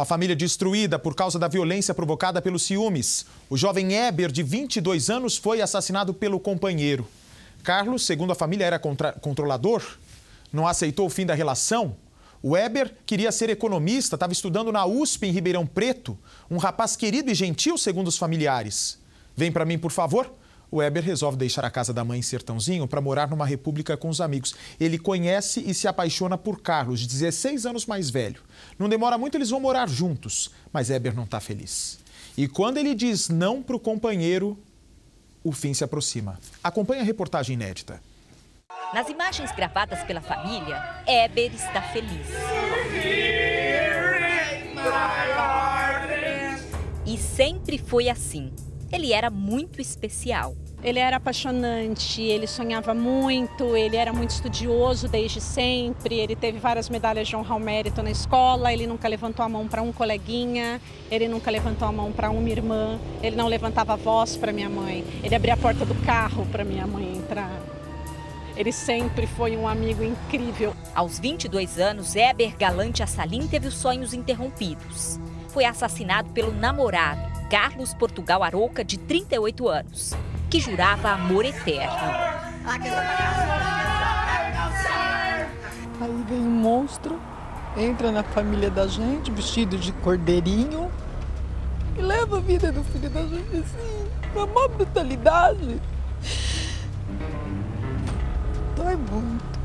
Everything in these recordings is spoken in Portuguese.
Uma família destruída por causa da violência provocada pelos ciúmes. O jovem Eber, de 22 anos, foi assassinado pelo companheiro. Carlos, segundo a família, era controlador, não aceitou o fim da relação. O Eber queria ser economista, estava estudando na USP em Ribeirão Preto. Um rapaz querido e gentil, segundo os familiares. Vem para mim, por favor. O Weber resolve deixar a casa da mãe em Sertãozinho para morar numa república com os amigos. Ele conhece e se apaixona por Carlos, 16 anos mais velho. Não demora muito, eles vão morar juntos, mas Weber não está feliz. E quando ele diz não para o companheiro, o fim se aproxima. Acompanhe a reportagem inédita. Nas imagens gravadas pela família, Eber está feliz. E sempre foi assim. Ele era muito especial. Ele era apaixonante, ele sonhava muito, ele era muito estudioso desde sempre, ele teve várias medalhas de honra ao mérito na escola, ele nunca levantou a mão para um coleguinha, ele nunca levantou a mão para uma irmã, ele não levantava a voz para minha mãe, ele abria a porta do carro para minha mãe entrar. Ele sempre foi um amigo incrível. Aos 22 anos, Eber Galante Assalim teve os sonhos interrompidos. Foi assassinado pelo namorado, Carlos Portugal Arouca, de 38 anos, que jurava amor eterno. Aí vem um monstro, entra na família da gente, vestido de cordeirinho, e leva a vida do filho da gente assim, com uma brutalidade. Dói muito.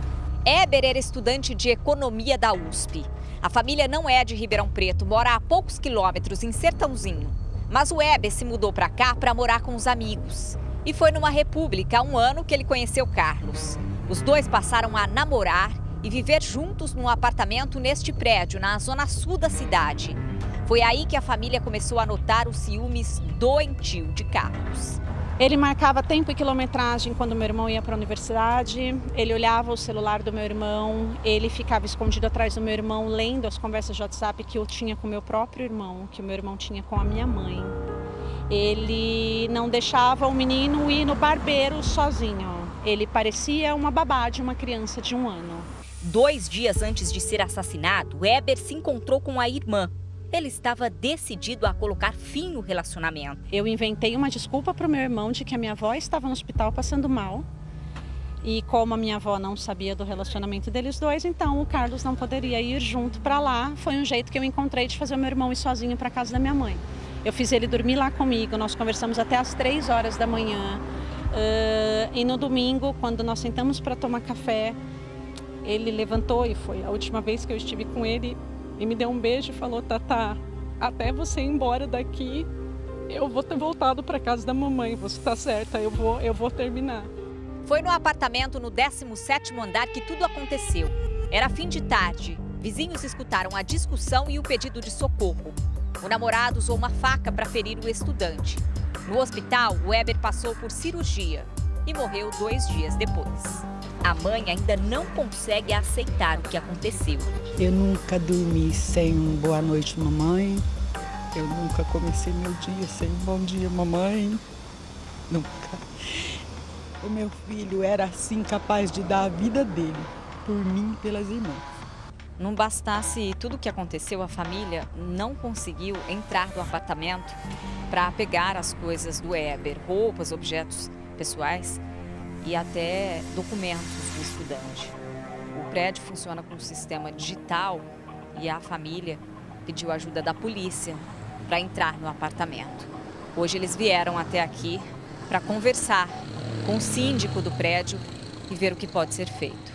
Éber era estudante de economia da USP. A família não é de Ribeirão Preto, mora a poucos quilômetros em Sertãozinho. Mas o Weber se mudou para cá para morar com os amigos. E foi numa república há um ano que ele conheceu Carlos. Os dois passaram a namorar e viver juntos num apartamento neste prédio, na zona sul da cidade. Foi aí que a família começou a notar os ciúmes doentio de Carlos. Ele marcava tempo e quilometragem quando meu irmão ia para a universidade. Ele olhava o celular do meu irmão. Ele ficava escondido atrás do meu irmão, lendo as conversas de WhatsApp que eu tinha com meu próprio irmão, que o meu irmão tinha com a minha mãe. Ele não deixava o menino ir no barbeiro sozinho. Ele parecia uma babá de uma criança de um ano. Dois dias antes de ser assassinado, Weber se encontrou com a irmã, ele estava decidido a colocar fim no relacionamento. Eu inventei uma desculpa para o meu irmão de que a minha avó estava no hospital passando mal. E como a minha avó não sabia do relacionamento deles dois, então o Carlos não poderia ir junto para lá. Foi um jeito que eu encontrei de fazer o meu irmão ir sozinho para casa da minha mãe. Eu fiz ele dormir lá comigo, nós conversamos até as três horas da manhã. Uh, e no domingo, quando nós sentamos para tomar café, ele levantou e foi a última vez que eu estive com ele e me deu um beijo e falou: Tata, até você ir embora daqui, eu vou ter voltado para casa da mamãe. Você está certa, eu vou, eu vou terminar. Foi no apartamento no 17º andar que tudo aconteceu. Era fim de tarde. Vizinhos escutaram a discussão e o pedido de socorro. O namorado usou uma faca para ferir o estudante. No hospital, Weber passou por cirurgia e morreu dois dias depois. A mãe ainda não consegue aceitar o que aconteceu. Eu nunca dormi sem um boa noite, mamãe. Eu nunca comecei meu dia sem um bom dia, mamãe. Nunca. O meu filho era assim capaz de dar a vida dele por mim e pelas irmãs. Não bastasse tudo o que aconteceu, a família não conseguiu entrar no apartamento para pegar as coisas do Eber, roupas, objetos pessoais e até documentos do estudante. Prédio funciona com um sistema digital e a família pediu ajuda da polícia para entrar no apartamento. Hoje eles vieram até aqui para conversar com o síndico do prédio e ver o que pode ser feito.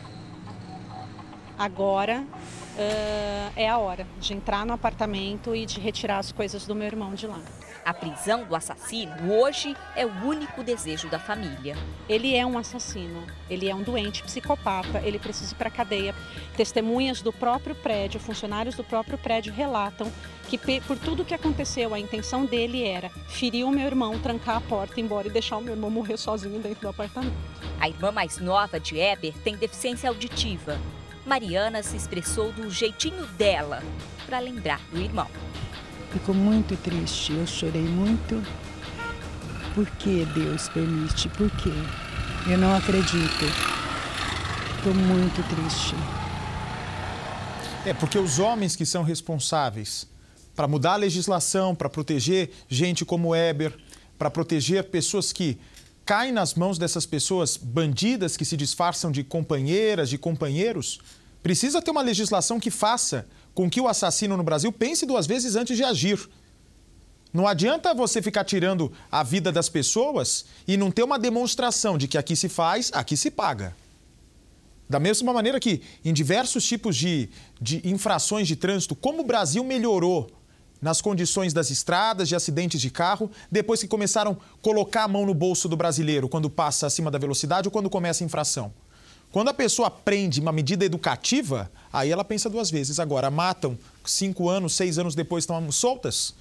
Agora uh, é a hora de entrar no apartamento e de retirar as coisas do meu irmão de lá. A prisão do assassino hoje é o único desejo da família. Ele é um assassino, ele é um doente psicopata, ele precisa ir para a cadeia. Testemunhas do próprio prédio, funcionários do próprio prédio relatam que por tudo que aconteceu, a intenção dele era ferir o meu irmão, trancar a porta, ir embora e deixar o meu irmão morrer sozinho dentro do apartamento. A irmã mais nova de Eber tem deficiência auditiva. Mariana se expressou do jeitinho dela para lembrar do irmão. Fico muito triste, eu chorei muito. Por que Deus permite? Por quê? Eu não acredito. Estou muito triste. É porque os homens que são responsáveis para mudar a legislação, para proteger gente como Eber, para proteger pessoas que caem nas mãos dessas pessoas bandidas que se disfarçam de companheiras, de companheiros, precisa ter uma legislação que faça com que o assassino no Brasil pense duas vezes antes de agir. Não adianta você ficar tirando a vida das pessoas e não ter uma demonstração de que aqui se faz, aqui se paga. Da mesma maneira que em diversos tipos de, de infrações de trânsito, como o Brasil melhorou nas condições das estradas, de acidentes de carro, depois que começaram a colocar a mão no bolso do brasileiro quando passa acima da velocidade ou quando começa a infração. Quando a pessoa aprende uma medida educativa, aí ela pensa duas vezes. Agora, matam cinco anos, seis anos depois estão soltas